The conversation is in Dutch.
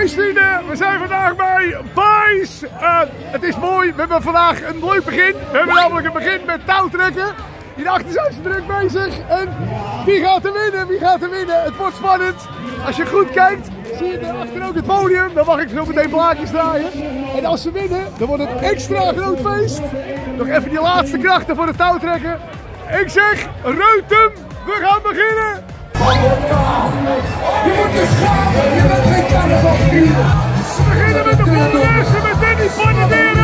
feestvrienden, we zijn vandaag bij Bice. Uh, het is mooi, we hebben vandaag een leuk begin. We hebben namelijk een begin met touwtrekken. Hierachter zijn ze druk bezig. En wie gaat er winnen? Wie gaat er winnen? Het wordt spannend. Als je goed kijkt, zie je daarachter ook het podium. Dan mag ik zo meteen plaatjes draaien. En als ze winnen, dan wordt het extra groot feest. Nog even die laatste krachten voor het touwtrekken. Ik zeg, Reutem, we gaan beginnen. Arrendamento com o Messi, metendo em fone dele.